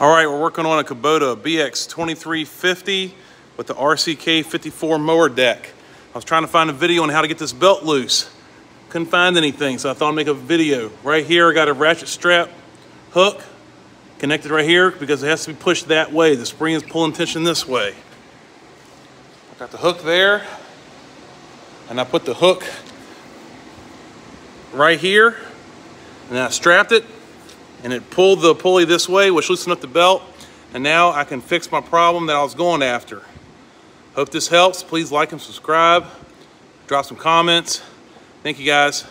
All right, we're working on a Kubota BX2350 with the RCK 54 mower deck. I was trying to find a video on how to get this belt loose. Couldn't find anything, so I thought I'd make a video. Right here, I got a ratchet strap hook connected right here because it has to be pushed that way. The spring is pulling tension this way. I got the hook there, and I put the hook right here, and I strapped it and it pulled the pulley this way, which loosened up the belt. And now I can fix my problem that I was going after. Hope this helps. Please like and subscribe. Drop some comments. Thank you guys.